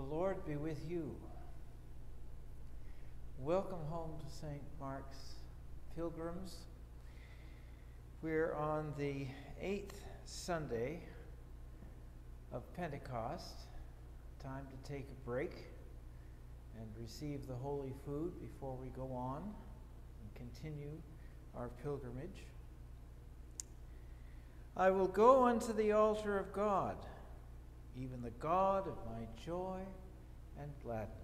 The Lord be with you. Welcome home to St. Mark's Pilgrims. We're on the eighth Sunday of Pentecost. Time to take a break and receive the holy food before we go on and continue our pilgrimage. I will go unto the altar of God even the God of my joy and gladness.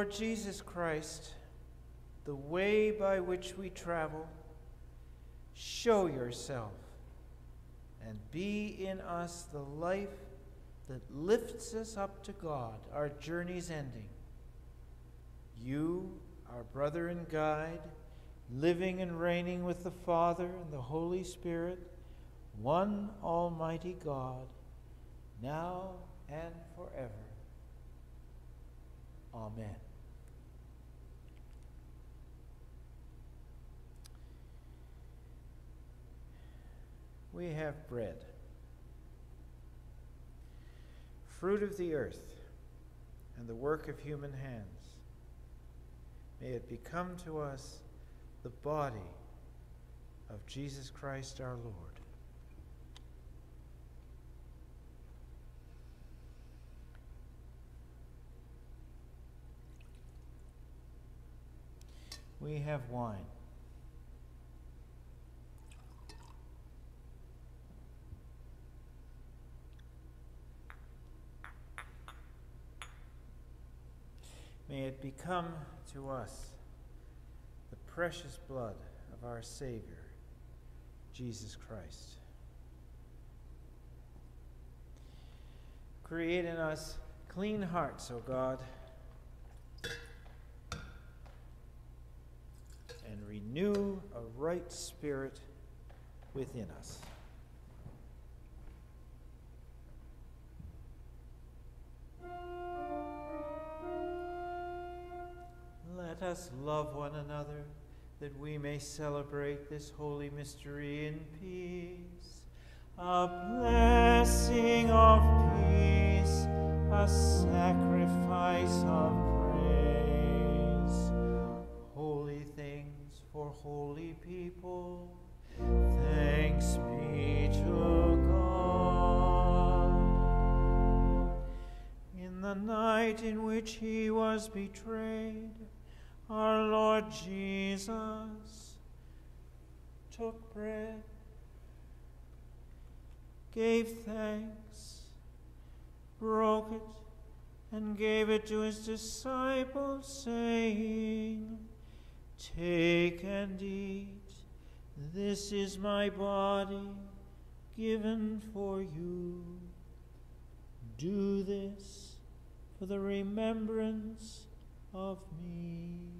Lord Jesus Christ, the way by which we travel, show yourself and be in us the life that lifts us up to God, our journey's ending. You, our brother and guide, living and reigning with the Father and the Holy Spirit, one Almighty God now and forever. Amen. We have bread, fruit of the earth, and the work of human hands. May it become to us the body of Jesus Christ our Lord. we have wine. May it become to us the precious blood of our Savior, Jesus Christ. Create in us clean hearts, O God and renew a right spirit within us. Us love one another that we may celebrate this holy mystery in peace. A blessing of peace, a sacrifice of praise. Holy things for holy people. Thanks be to God. In the night in which he was betrayed, our Lord Jesus took bread, gave thanks, broke it, and gave it to his disciples, saying, Take and eat. This is my body given for you. Do this for the remembrance of me.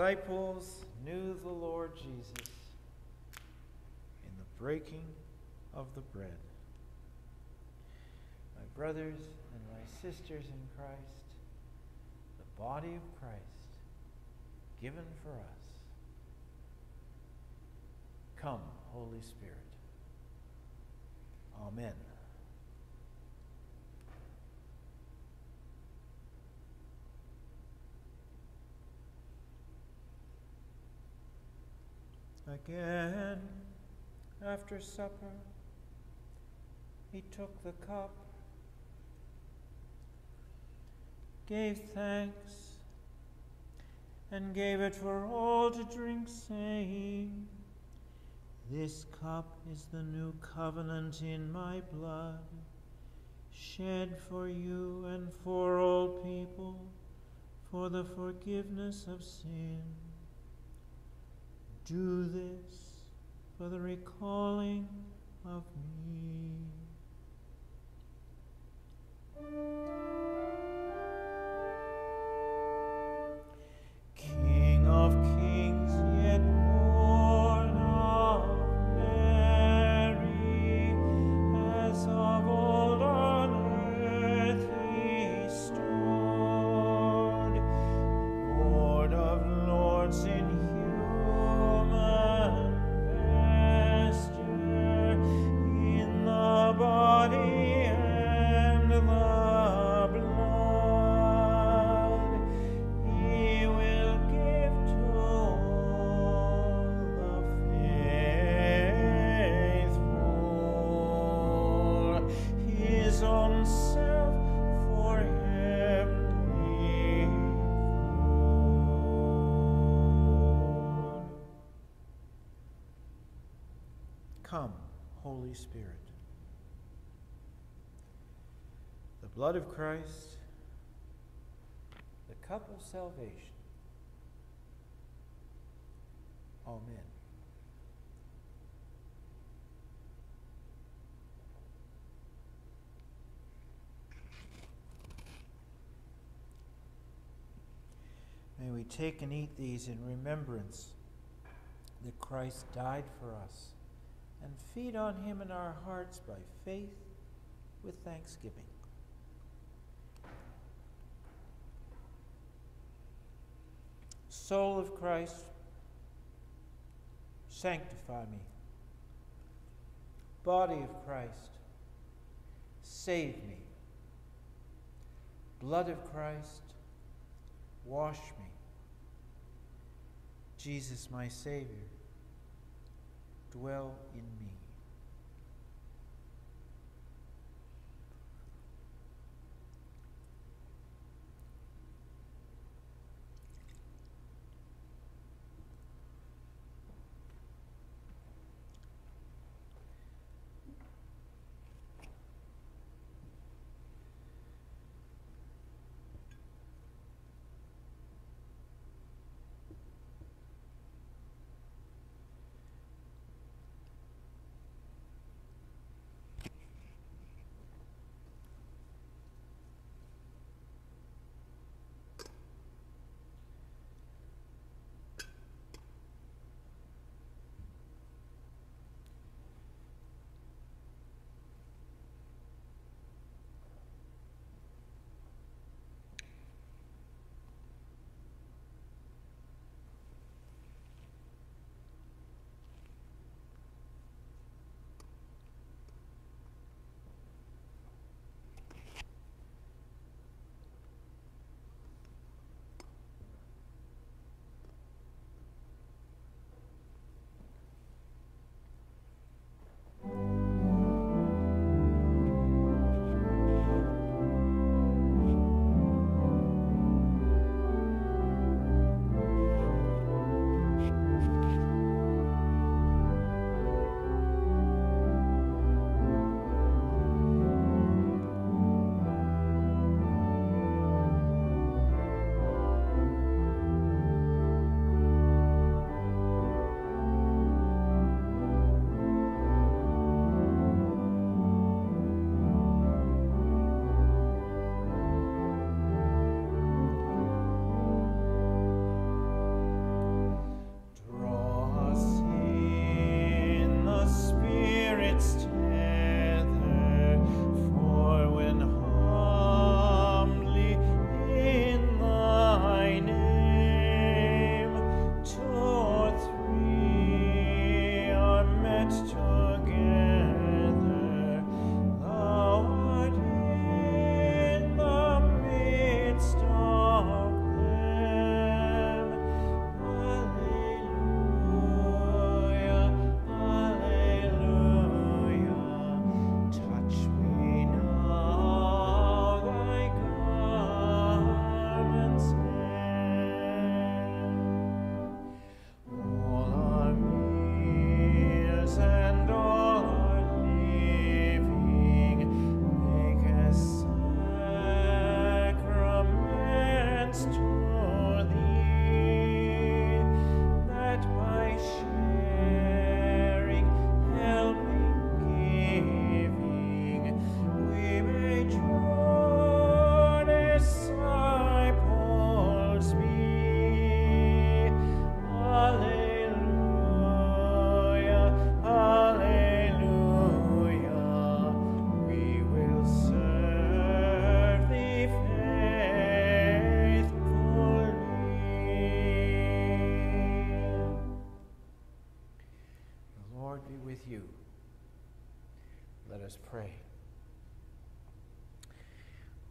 disciples knew the Lord Jesus in the breaking of the bread. My brothers and my sisters in Christ, the body of Christ given for us. Come, Holy Spirit. Amen. Again, after supper, he took the cup, gave thanks, and gave it for all to drink, saying, This cup is the new covenant in my blood, shed for you and for all people for the forgiveness of sin. Do this for the recalling of me. Come, Holy Spirit. The blood of Christ, the cup of salvation. Amen. May we take and eat these in remembrance that Christ died for us and feed on him in our hearts by faith with thanksgiving. Soul of Christ, sanctify me. Body of Christ, save me. Blood of Christ, wash me. Jesus, my Savior dwell in me.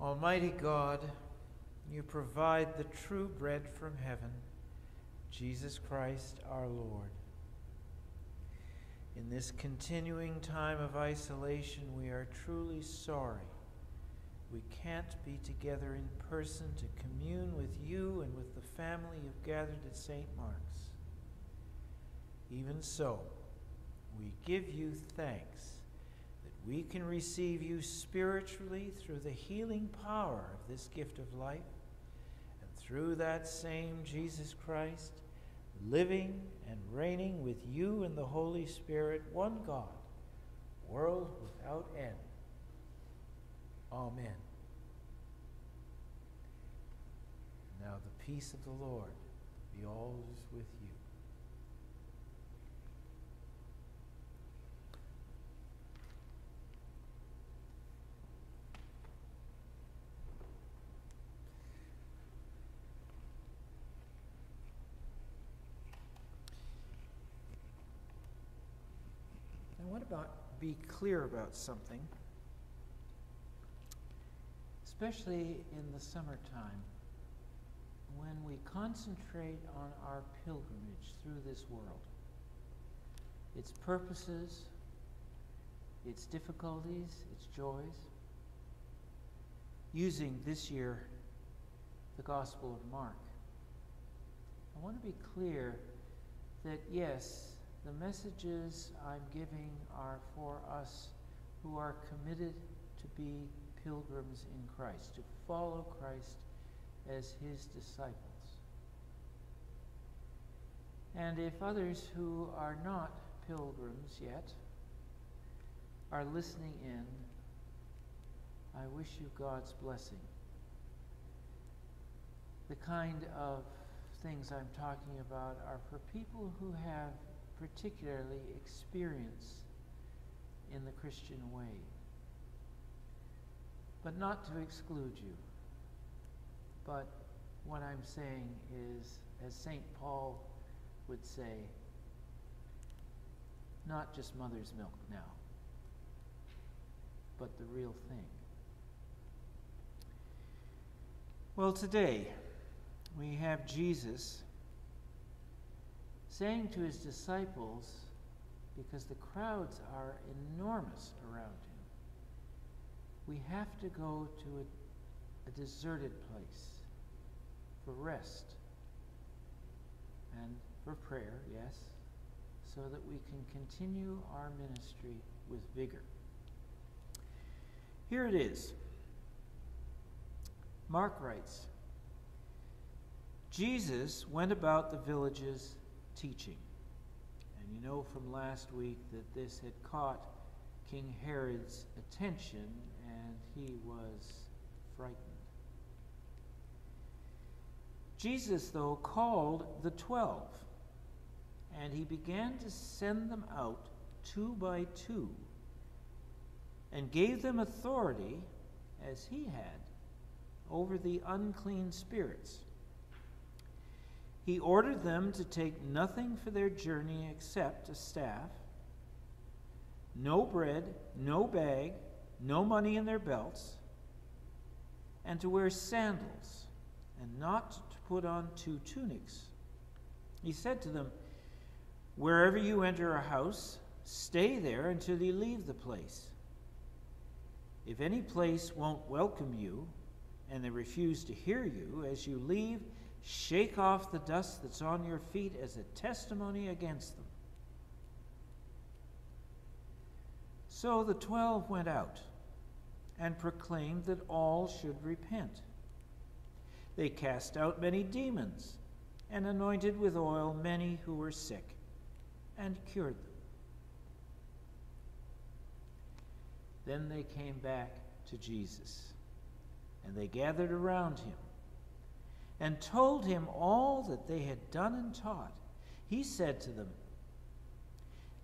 Almighty God, you provide the true bread from heaven, Jesus Christ our Lord. In this continuing time of isolation, we are truly sorry we can't be together in person to commune with you and with the family you've gathered at St. Mark's. Even so, we give you thanks we can receive you spiritually through the healing power of this gift of life, and through that same Jesus Christ, living and reigning with you and the Holy Spirit, one God, world without end. Amen. Now the peace of the Lord be always with you. About be clear about something? especially in the summertime, when we concentrate on our pilgrimage through this world, its purposes, its difficulties, its joys, using this year the Gospel of Mark. I want to be clear that yes, the messages I'm giving are for us who are committed to be pilgrims in Christ, to follow Christ as his disciples. And if others who are not pilgrims yet are listening in, I wish you God's blessing. The kind of things I'm talking about are for people who have particularly experience in the Christian way but not to exclude you. But what I'm saying is, as St. Paul would say, not just mother's milk now, but the real thing. Well, today we have Jesus saying to his disciples, because the crowds are enormous around him, we have to go to a, a deserted place for rest and for prayer, yes, so that we can continue our ministry with vigor. Here it is. Mark writes Jesus went about the villages teaching. And you know from last week that this had caught King Herod's attention and he was frightened. Jesus, though, called the twelve, and he began to send them out two by two, and gave them authority, as he had, over the unclean spirits. He ordered them to take nothing for their journey except a staff, no bread, no bag no money in their belts, and to wear sandals, and not to put on two tunics. He said to them, Wherever you enter a house, stay there until you leave the place. If any place won't welcome you, and they refuse to hear you as you leave, shake off the dust that's on your feet as a testimony against them. So the twelve went out and proclaimed that all should repent. They cast out many demons and anointed with oil many who were sick and cured them. Then they came back to Jesus and they gathered around him and told him all that they had done and taught. He said to them,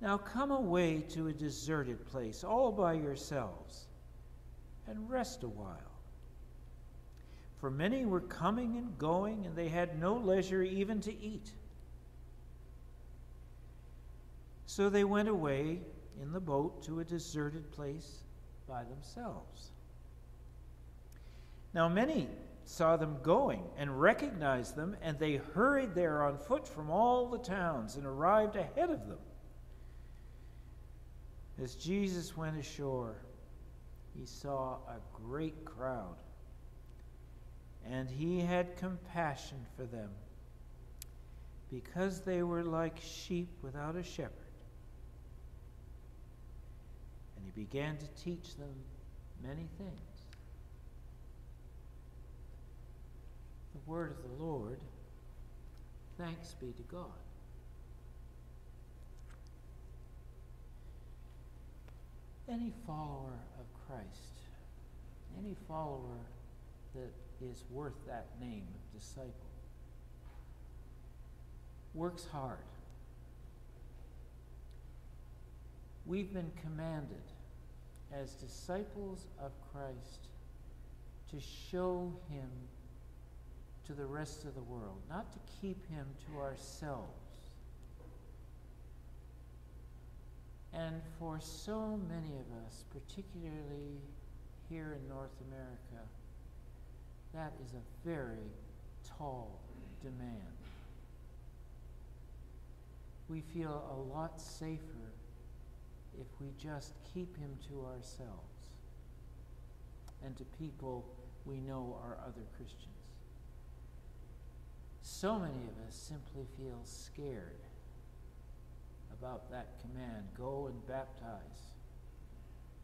Now come away to a deserted place all by yourselves and rest a while. For many were coming and going, and they had no leisure even to eat. So they went away in the boat to a deserted place by themselves. Now, many saw them going and recognized them, and they hurried there on foot from all the towns and arrived ahead of them. As Jesus went ashore, he saw a great crowd, and he had compassion for them because they were like sheep without a shepherd. And he began to teach them many things. The word of the Lord. Thanks be to God. Any follower of Christ, any follower that is worth that name of disciple, works hard. We've been commanded as disciples of Christ to show him to the rest of the world, not to keep him to ourselves. And for so many of us, particularly here in North America, that is a very tall demand. We feel a lot safer if we just keep him to ourselves and to people we know are other Christians. So many of us simply feel scared about that command go and baptize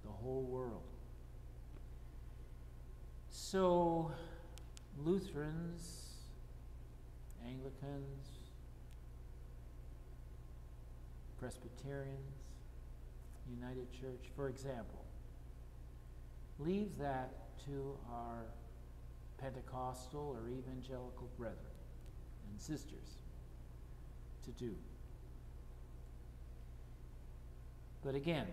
the whole world. So, Lutherans, Anglicans, Presbyterians, United Church, for example, leave that to our Pentecostal or evangelical brethren and sisters to do. But again,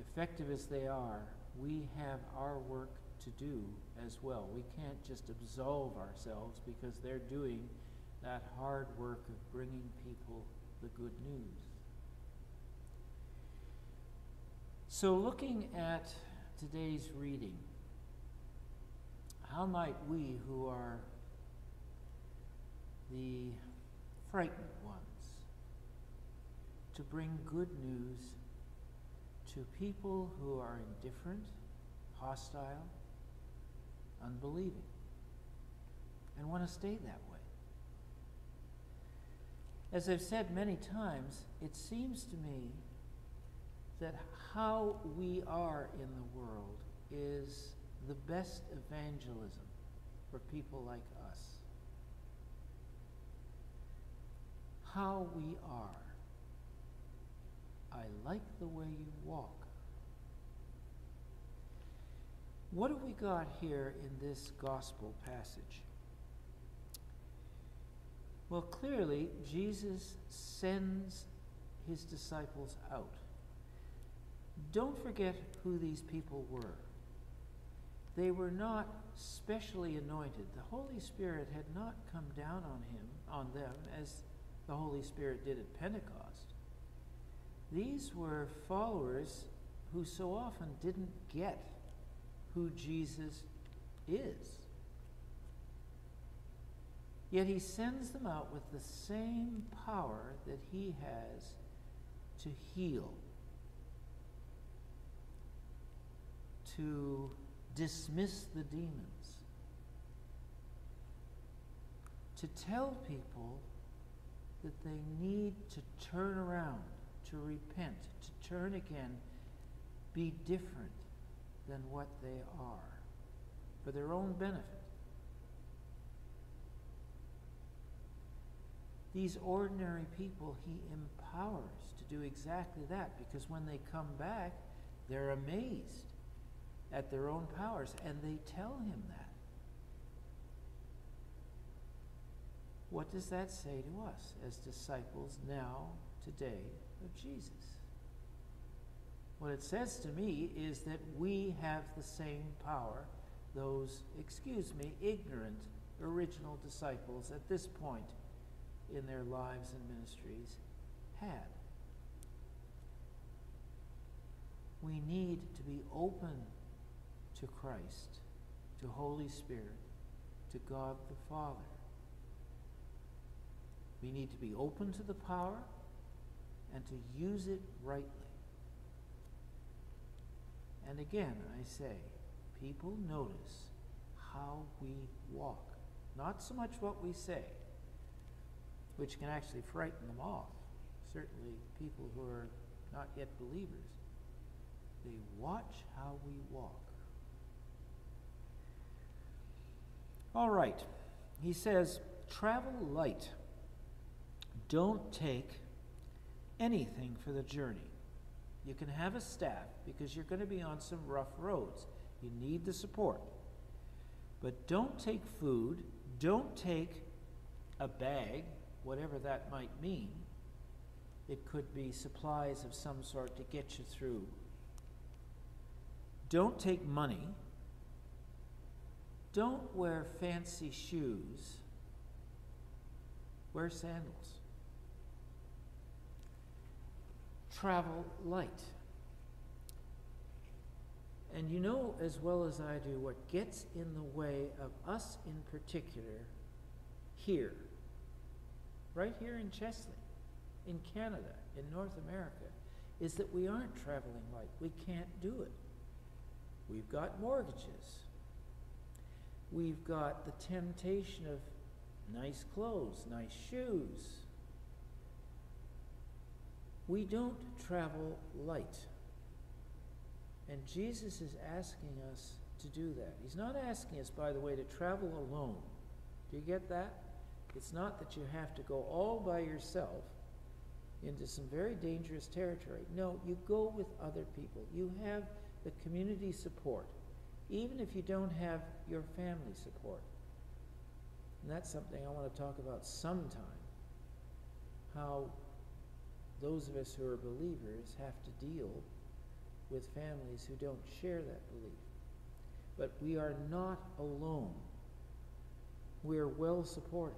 effective as they are, we have our work to do as well. We can't just absolve ourselves because they're doing that hard work of bringing people the good news. So, looking at today's reading, how might we who are the frightened ones to bring good news to people who are indifferent, hostile, unbelieving, and want to stay that way. As I've said many times, it seems to me that how we are in the world is the best evangelism for people like us. How we are. I like the way you walk. What have we got here in this gospel passage? Well, clearly, Jesus sends his disciples out. Don't forget who these people were. They were not specially anointed. The Holy Spirit had not come down on him, on them, as the Holy Spirit did at Pentecost. These were followers who so often didn't get who Jesus is. Yet he sends them out with the same power that he has to heal, to dismiss the demons, to tell people that they need to turn around, to repent, to turn again, be different than what they are for their own benefit. These ordinary people he empowers to do exactly that because when they come back, they're amazed at their own powers and they tell him that. What does that say to us as disciples now, today, of Jesus? What it says to me is that we have the same power those, excuse me, ignorant original disciples at this point in their lives and ministries had. We need to be open to Christ to Holy Spirit, to God the Father. We need to be open to the power and to use it rightly. And again, I say, people notice how we walk, not so much what we say, which can actually frighten them off. Certainly, people who are not yet believers, they watch how we walk. All right, he says, travel light. Don't take anything for the journey. You can have a staff because you're going to be on some rough roads. You need the support. But don't take food, don't take a bag, whatever that might mean. It could be supplies of some sort to get you through. Don't take money. Don't wear fancy shoes. Wear sandals. Travel light. And you know as well as I do what gets in the way of us in particular here, right here in Chesley, in Canada, in North America, is that we aren't traveling light. We can't do it. We've got mortgages. We've got the temptation of nice clothes, nice shoes. We don't travel light. And Jesus is asking us to do that. He's not asking us, by the way, to travel alone. Do you get that? It's not that you have to go all by yourself into some very dangerous territory. No, you go with other people. You have the community support, even if you don't have your family support. And that's something I want to talk about sometime. How those of us who are believers have to deal with families who don't share that belief. But we are not alone. We are well supported.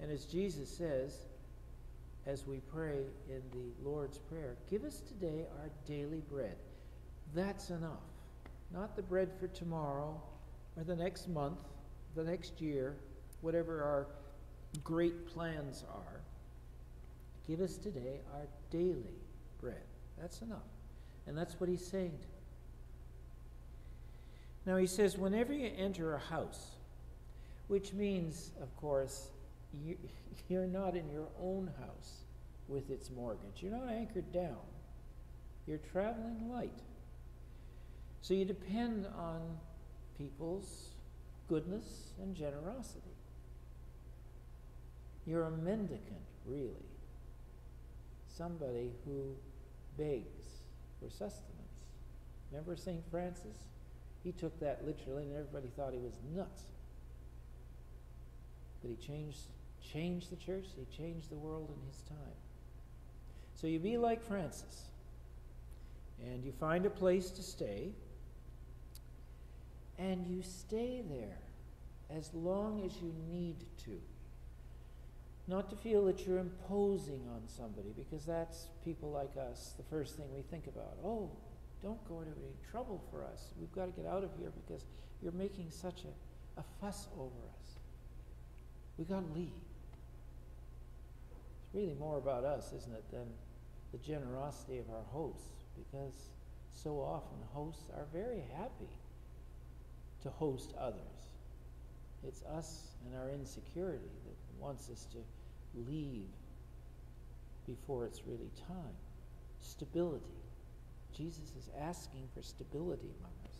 And as Jesus says, as we pray in the Lord's Prayer, give us today our daily bread. That's enough. Not the bread for tomorrow or the next month, the next year, whatever our great plans are. Give us today our daily bread. That's enough. And that's what he's saying. Now he says, whenever you enter a house, which means, of course, you, you're not in your own house with its mortgage. You're not anchored down. You're traveling light. So you depend on people's goodness and generosity. You're a mendicant, really. Somebody who begs for sustenance. Remember St. Francis? He took that literally and everybody thought he was nuts. But he changed, changed the church, he changed the world in his time. So you be like Francis, and you find a place to stay, and you stay there as long as you need to. Not to feel that you're imposing on somebody, because that's people like us, the first thing we think about. Oh, don't go into any trouble for us. We've got to get out of here because you're making such a, a fuss over us. We've got to leave. It's really more about us, isn't it, than the generosity of our hosts, because so often hosts are very happy to host others. It's us and our insecurity that wants us to leave before it's really time. Stability. Jesus is asking for stability among us.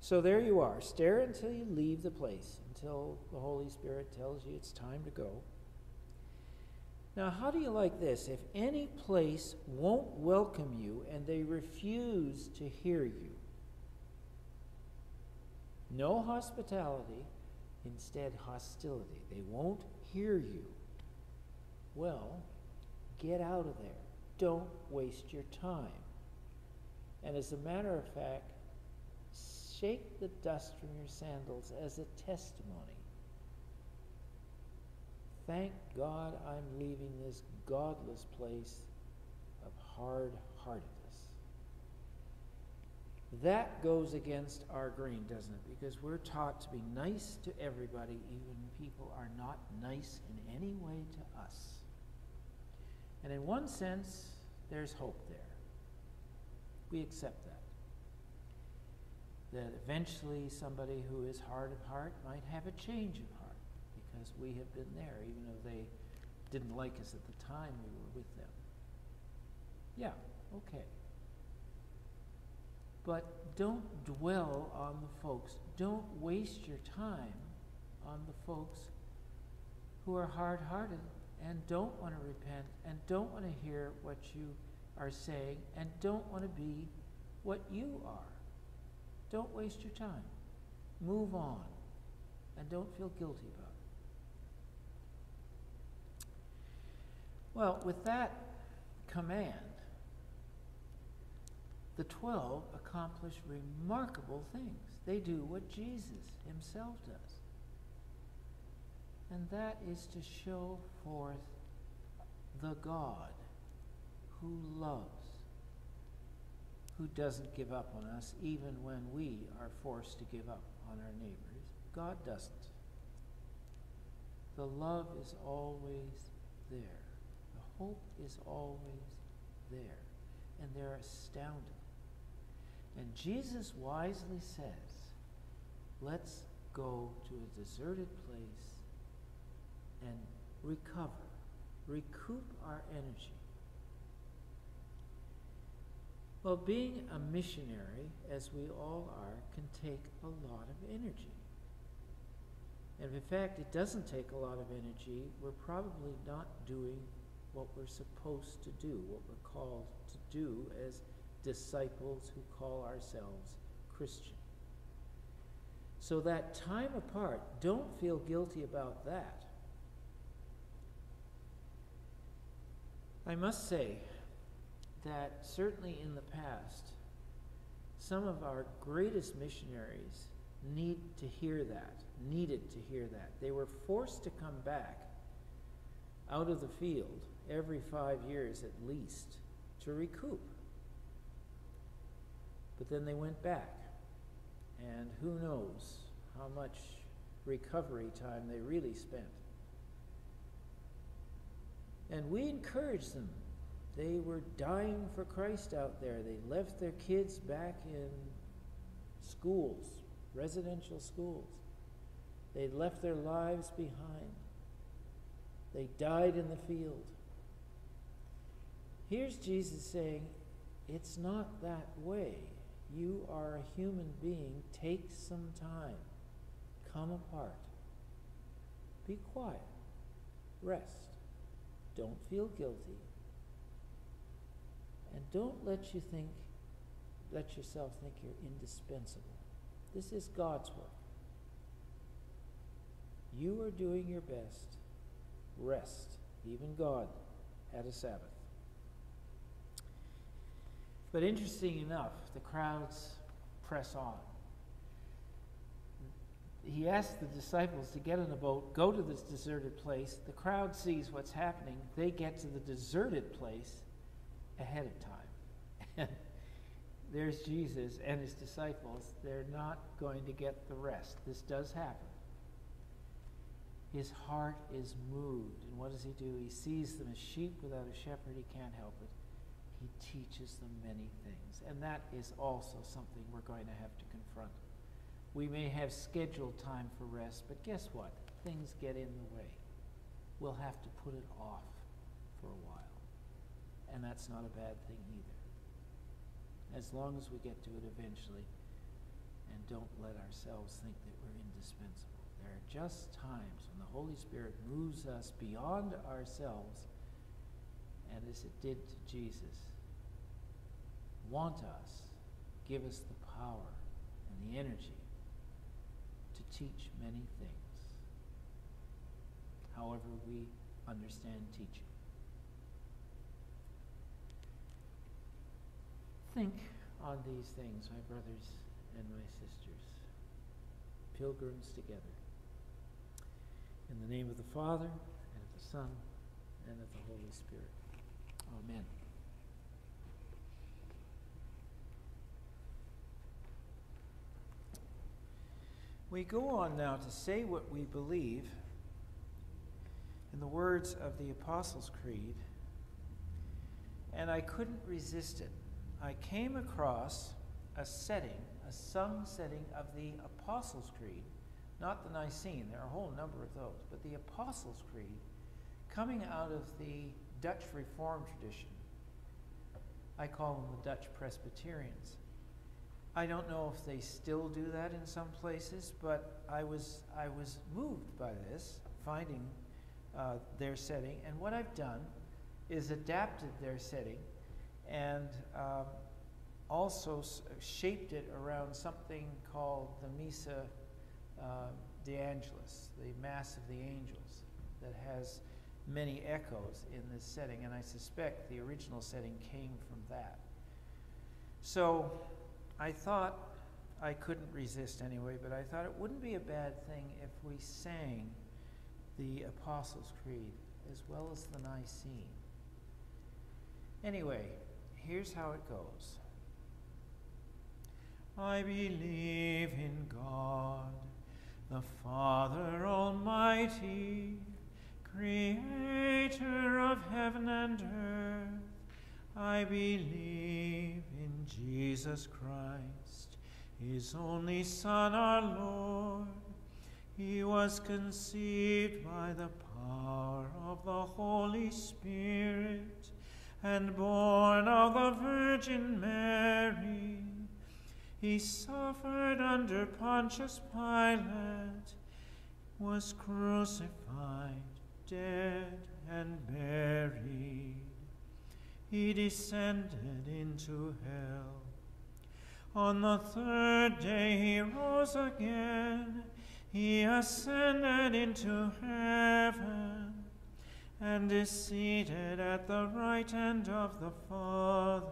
So there you are. Stare until you leave the place, until the Holy Spirit tells you it's time to go. Now, how do you like this? If any place won't welcome you and they refuse to hear you, no hospitality, instead hostility. They won't hear you. Well, get out of there. Don't waste your time. And as a matter of fact, shake the dust from your sandals as a testimony. Thank God I'm leaving this godless place of hard heartedness. That goes against our grain, doesn't it? Because we're taught to be nice to everybody, even people are not nice in any way to us. And in one sense, there's hope there. We accept that. That eventually somebody who is hard of heart might have a change of heart because we have been there, even though they didn't like us at the time we were with them. Yeah, okay. But don't dwell on the folks. Don't waste your time on the folks who are hard hearted and don't want to repent and don't want to hear what you are saying and don't want to be what you are. Don't waste your time. Move on and don't feel guilty about it. Well, with that command, the twelve accomplish remarkable things. They do what Jesus himself does. And that is to show forth the God who loves, who doesn't give up on us even when we are forced to give up on our neighbors. God doesn't. The love is always there. The hope is always there. And they're astounded. And Jesus wisely says, let's go to a deserted place and recover, recoup our energy. Well, being a missionary, as we all are, can take a lot of energy. And in fact, it doesn't take a lot of energy. We're probably not doing what we're supposed to do, what we're called to do as disciples who call ourselves Christian. So that time apart, don't feel guilty about that. I must say that certainly in the past, some of our greatest missionaries need to hear that, needed to hear that. They were forced to come back out of the field every five years at least to recoup. But then they went back, and who knows how much recovery time they really spent. And we encouraged them. They were dying for Christ out there. They left their kids back in schools, residential schools. They left their lives behind. They died in the field. Here's Jesus saying, It's not that way. You are a human being. Take some time. Come apart. Be quiet. Rest. Don't feel guilty. And don't let you think, let yourself think you're indispensable. This is God's work. You are doing your best. Rest. Even God had a Sabbath. But interesting enough, the crowds press on he asked the disciples to get in a boat, go to this deserted place. The crowd sees what's happening. They get to the deserted place ahead of time. And there's Jesus and his disciples. They're not going to get the rest. This does happen. His heart is moved. And what does he do? He sees them as sheep without a shepherd. He can't help it. He teaches them many things. And that is also something we're going to have to confront. We may have scheduled time for rest, but guess what? Things get in the way. We'll have to put it off for a while. And that's not a bad thing either. As long as we get to it eventually and don't let ourselves think that we're indispensable. There are just times when the Holy Spirit moves us beyond ourselves, and as it did to Jesus, want us, give us the power and the energy to teach many things, however we understand teaching. Think on these things, my brothers and my sisters, pilgrims together. In the name of the Father, and of the Son, and of the Holy Spirit. Amen. We go on now to say what we believe in the words of the Apostles' Creed, and I couldn't resist it. I came across a setting, a sung setting of the Apostles' Creed, not the Nicene, there are a whole number of those, but the Apostles' Creed coming out of the Dutch Reformed tradition. I call them the Dutch Presbyterians. I don't know if they still do that in some places, but I was, I was moved by this, finding uh, their setting. And what I've done is adapted their setting and um, also shaped it around something called the Missa uh, de Angelis, the Mass of the Angels, that has many echoes in this setting. And I suspect the original setting came from that. So I thought, I couldn't resist anyway, but I thought it wouldn't be a bad thing if we sang the Apostles' Creed as well as the Nicene. Anyway, here's how it goes I believe in God, the Father Almighty, creator of heaven and earth. I believe in Jesus Christ, his only Son, our Lord. He was conceived by the power of the Holy Spirit and born of the Virgin Mary. He suffered under Pontius Pilate, was crucified, dead, and buried he descended into hell. On the third day he rose again. He ascended into heaven and is seated at the right hand of the Father.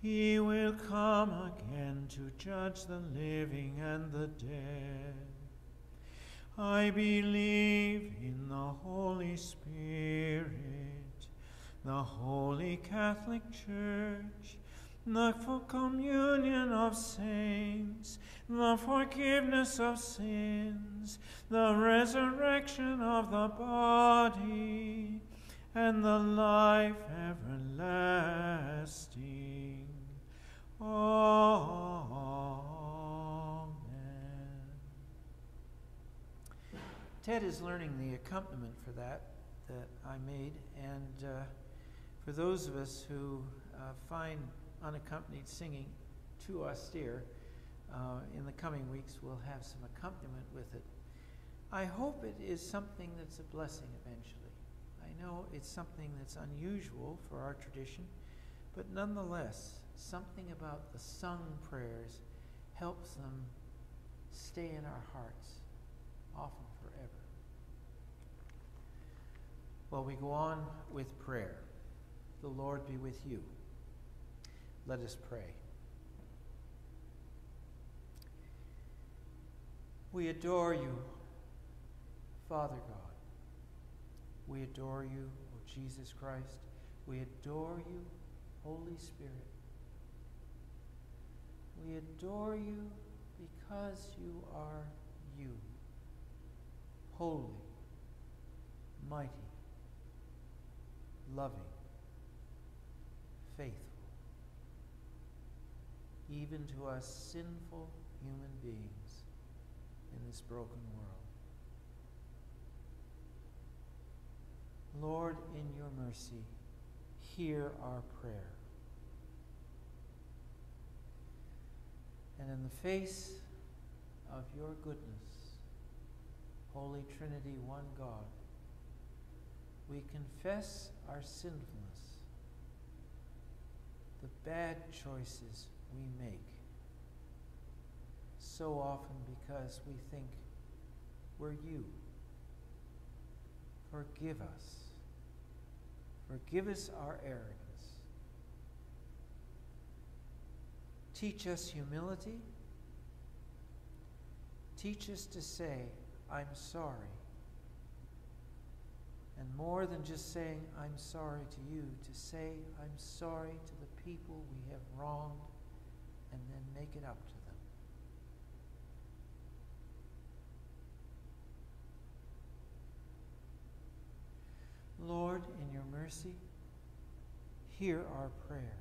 He will come again to judge the living and the dead. I believe in the Holy Spirit the Holy Catholic Church, the full communion of saints, the forgiveness of sins, the resurrection of the body, and the life everlasting. Amen. Ted is learning the accompaniment for that that I made, and uh, for those of us who uh, find unaccompanied singing too austere, uh, in the coming weeks we'll have some accompaniment with it. I hope it is something that's a blessing eventually. I know it's something that's unusual for our tradition, but nonetheless, something about the sung prayers helps them stay in our hearts, often Well, we go on with prayer. The Lord be with you. Let us pray. We adore you, Father God. We adore you, O Jesus Christ. We adore you, Holy Spirit. We adore you because you are you, holy, mighty, loving faithful, even to us sinful human beings in this broken world. Lord, in your mercy, hear our prayer. And in the face of your goodness, Holy Trinity, one God, we confess our sinfulness the bad choices we make so often because we think we're you. Forgive us. Forgive us our arrogance. Teach us humility. Teach us to say, I'm sorry. And more than just saying, I'm sorry to you, to say, I'm sorry to the people we have wronged, and then make it up to them. Lord, in your mercy, hear our prayer.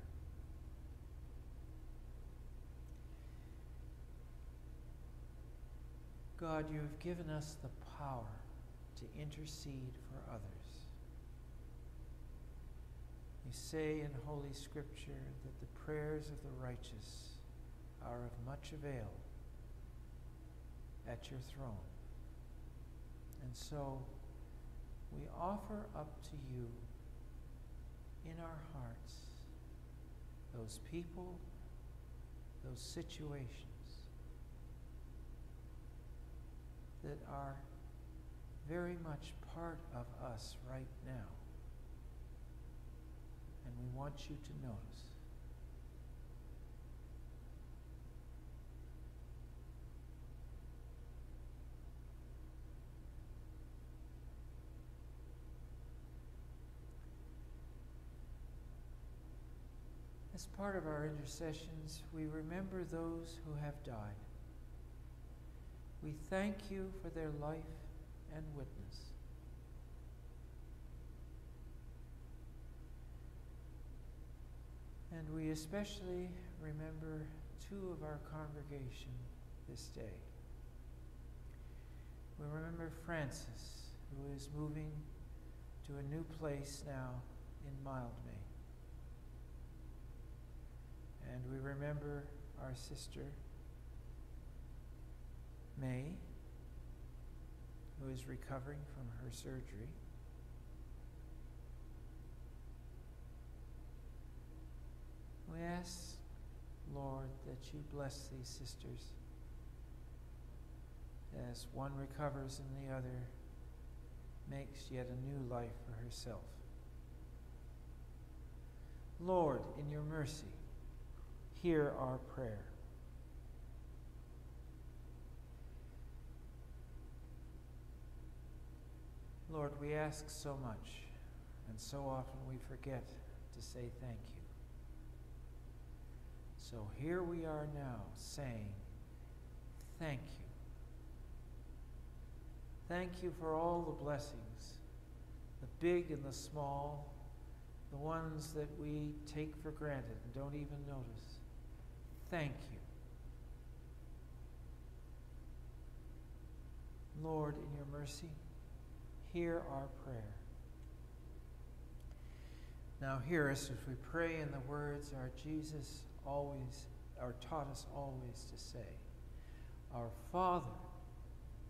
God, you have given us the power to intercede for others. You say in Holy Scripture that the prayers of the righteous are of much avail at your throne. And so we offer up to you in our hearts those people, those situations that are very much part of us right now. And we want you to notice. As part of our intercessions, we remember those who have died. We thank you for their life and witness. And we especially remember two of our congregation this day. We remember Francis, who is moving to a new place now in Mildmay. And we remember our sister May, who is recovering from her surgery. We ask, Lord, that you bless these sisters as one recovers and the other makes yet a new life for herself. Lord, in your mercy, hear our prayer. Lord, we ask so much, and so often we forget to say thank you. So here we are now saying, Thank you. Thank you for all the blessings, the big and the small, the ones that we take for granted and don't even notice. Thank you. Lord, in your mercy, hear our prayer. Now hear us as we pray in the words our Jesus always or taught us always to say. Our Father,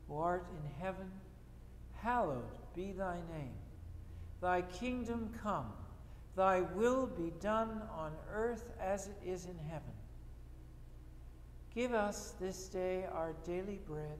who art in heaven, hallowed be thy name. Thy kingdom come, thy will be done on earth as it is in heaven. Give us this day our daily bread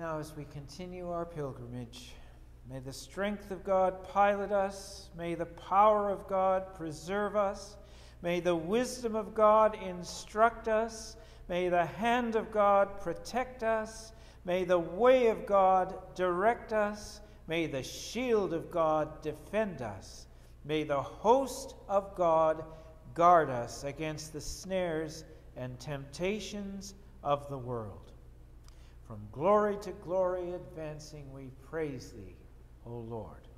Now, as we continue our pilgrimage, may the strength of God pilot us, may the power of God preserve us, may the wisdom of God instruct us, may the hand of God protect us, may the way of God direct us, may the shield of God defend us, may the host of God guard us against the snares and temptations of the world. From glory to glory advancing, we praise thee, O Lord.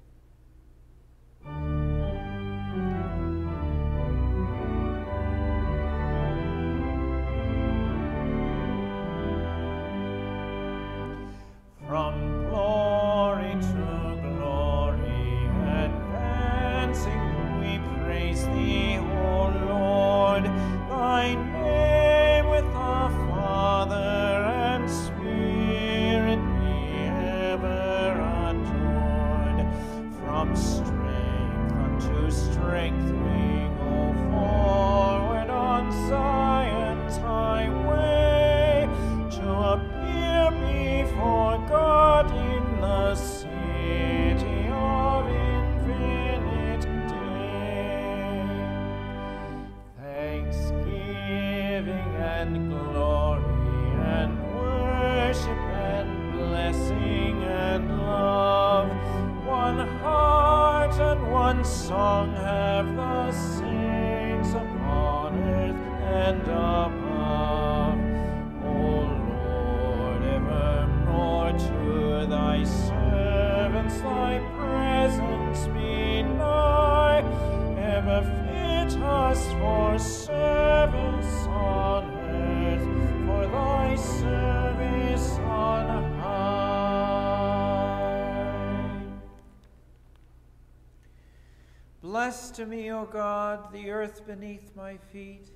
O God, the earth beneath my feet.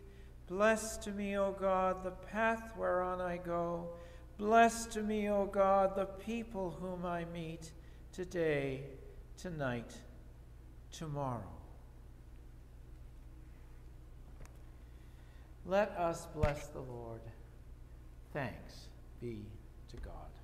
Bless to me, O God, the path whereon I go. Bless to me, O God, the people whom I meet today, tonight, tomorrow. Let us bless the Lord. Thanks be to God.